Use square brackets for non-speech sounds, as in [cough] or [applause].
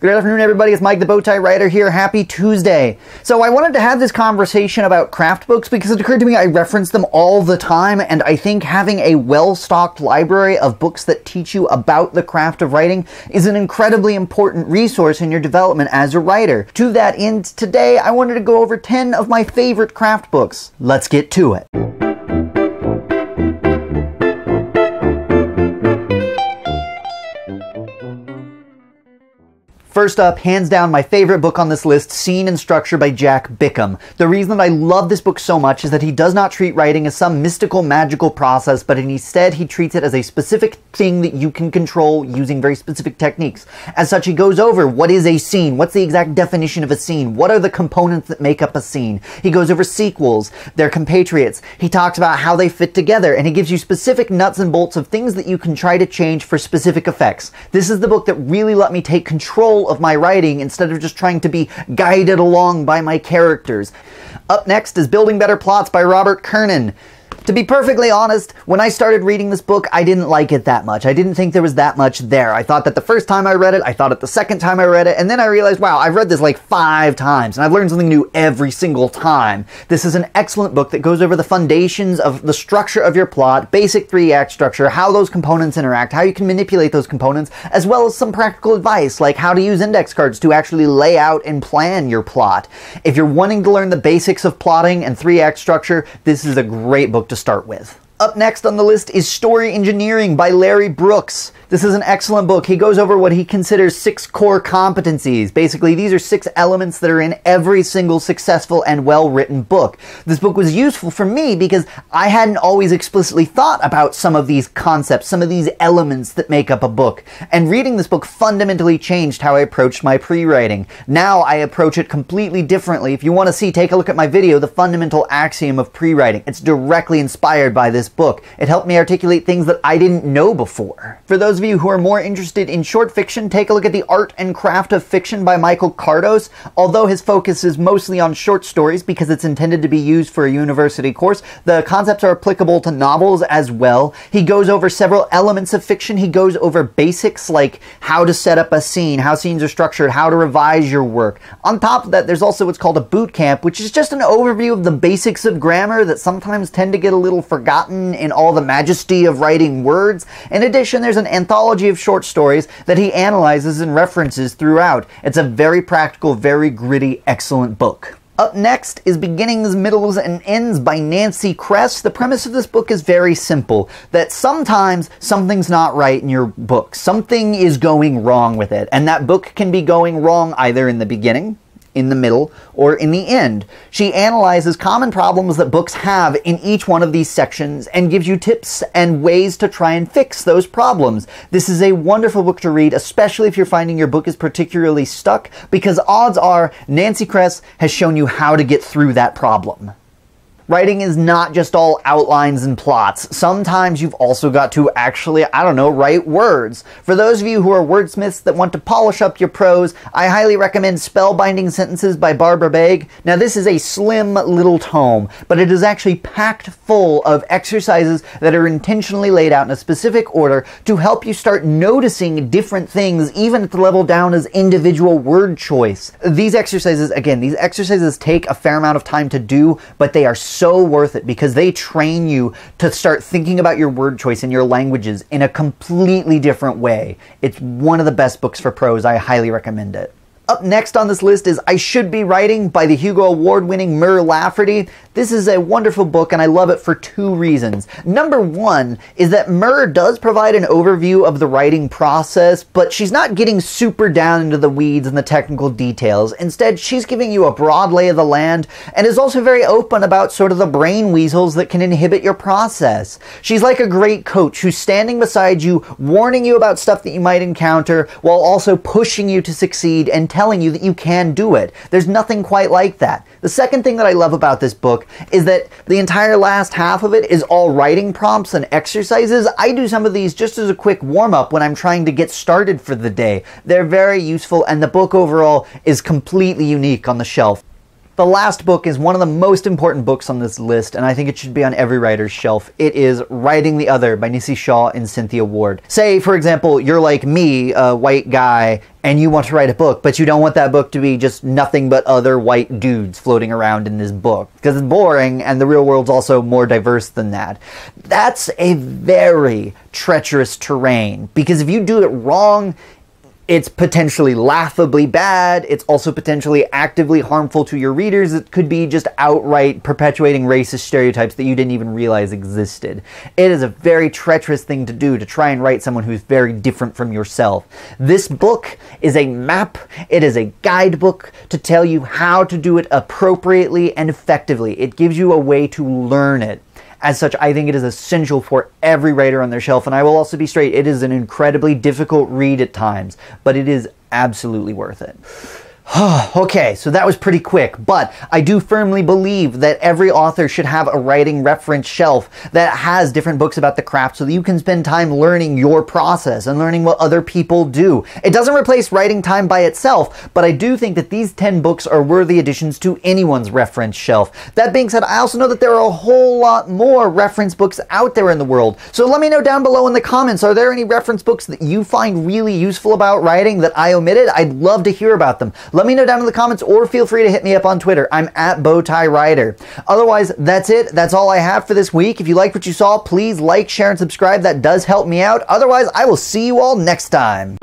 Good afternoon, everybody. It's Mike the Bowtie Writer here. Happy Tuesday. So, I wanted to have this conversation about craft books because it occurred to me I reference them all the time, and I think having a well stocked library of books that teach you about the craft of writing is an incredibly important resource in your development as a writer. To that end, today I wanted to go over 10 of my favorite craft books. Let's get to it. First up, hands down, my favorite book on this list, Scene and Structure by Jack Bickham. The reason that I love this book so much is that he does not treat writing as some mystical, magical process, but instead he treats it as a specific thing that you can control using very specific techniques. As such, he goes over what is a scene, what's the exact definition of a scene, what are the components that make up a scene. He goes over sequels, their compatriots. He talks about how they fit together, and he gives you specific nuts and bolts of things that you can try to change for specific effects. This is the book that really let me take control of my writing instead of just trying to be guided along by my characters. Up next is Building Better Plots by Robert Kernan. To be perfectly honest, when I started reading this book, I didn't like it that much. I didn't think there was that much there. I thought that the first time I read it, I thought it the second time I read it, and then I realized, wow, I've read this like five times, and I've learned something new every single time. This is an excellent book that goes over the foundations of the structure of your plot, basic three act structure, how those components interact, how you can manipulate those components, as well as some practical advice, like how to use index cards to actually lay out and plan your plot. If you're wanting to learn the basics of plotting and three act structure, this is a great book to start with. Up next on the list is Story Engineering by Larry Brooks. This is an excellent book. He goes over what he considers six core competencies. Basically, these are six elements that are in every single successful and well written book. This book was useful for me because I hadn't always explicitly thought about some of these concepts, some of these elements that make up a book. And reading this book fundamentally changed how I approached my pre writing. Now I approach it completely differently. If you want to see, take a look at my video, The Fundamental Axiom of Pre Writing. It's directly inspired by this book. It helped me articulate things that I didn't know before. For those of you who are more interested in short fiction, take a look at The Art and Craft of Fiction by Michael Kardos. Although his focus is mostly on short stories because it's intended to be used for a university course, the concepts are applicable to novels as well. He goes over several elements of fiction. He goes over basics like how to set up a scene, how scenes are structured, how to revise your work. On top of that, there's also what's called a boot camp, which is just an overview of the basics of grammar that sometimes tend to get a little forgotten in all the majesty of writing words. In addition, there's an anthology of short stories that he analyzes and references throughout. It's a very practical, very gritty, excellent book. Up next is Beginnings, Middles, and Ends by Nancy Kress. The premise of this book is very simple that sometimes something's not right in your book. Something is going wrong with it, and that book can be going wrong either in the beginning, in the middle, or in the end. She analyzes common problems that books have in each one of these sections and gives you tips and ways to try and fix those problems. This is a wonderful book to read, especially if you're finding your book is particularly stuck, because odds are Nancy Kress has shown you how to get through that problem. Writing is not just all outlines and plots. Sometimes you've also got to actually, I don't know, write words. For those of you who are wordsmiths that want to polish up your prose, I highly recommend Spellbinding Sentences by Barbara Baig. Now, this is a slim little tome, but it is actually packed full of exercises that are intentionally laid out in a specific order to help you start noticing different things, even at the level down as individual word choice. These exercises, again, these exercises take a fair amount of time to do, but they are worth it because they train you to start thinking about your word choice and your languages in a completely different way. It's one of the best books for prose. I highly recommend it. Up next on this list is I Should Be Writing by the Hugo Award winning Mur Lafferty. This is a wonderful book and I love it for two reasons. Number one is that Mur does provide an overview of the writing process, but she's not getting super down into the weeds and the technical details. Instead, she's giving you a broad lay of the land and is also very open about sort of the brain weasels that can inhibit your process. She's like a great coach who's standing beside you, warning you about stuff that you might encounter while also pushing you to succeed and telling you that you can do it. There's nothing quite like that. The second thing that I love about this book is that the entire last half of it is all writing prompts and exercises. I do some of these just as a quick warm up when I'm trying to get started for the day. They're very useful, and the book overall is completely unique on the shelf. The last book is one of the most important books on this list, and I think it should be on every writer's shelf. It is Writing the Other by Nisi Shawl and Cynthia Ward. Say, for example, you're like me, a white guy, and you want to write a book, but you don't want that book to be just nothing but other white dudes floating around in this book because it's boring and the real world's also more diverse than that. That's a very treacherous terrain because if you do it wrong, it's potentially laughably bad. It's also potentially actively harmful to your readers. It could be just outright perpetuating racist stereotypes that you didn't even realize existed. It is a very treacherous thing to do to try and write someone who's very different from yourself. This book is a map, it is a guidebook to tell you how to do it appropriately and effectively. It gives you a way to learn it. As such, I think it is essential for every writer on their shelf. And I will also be straight, it is an incredibly difficult read at times, but it is absolutely worth it. [sighs] okay, so that was pretty quick, but I do firmly believe that every author should have a writing reference shelf that has different books about the craft so that you can spend time learning your process and learning what other people do. It doesn't replace writing time by itself, but I do think that these 10 books are worthy additions to anyone's reference shelf. That being said, I also know that there are a whole lot more reference books out there in the world. So let me know down below in the comments, are there any reference books that you find really useful about writing that I omitted? I'd love to hear about them. Let me know down in the comments or feel free to hit me up on Twitter. I'm at Bowtie Writer. Otherwise, that's it. That's all I have for this week. If you like what you saw, please like, share, and subscribe. That does help me out. Otherwise, I will see you all next time.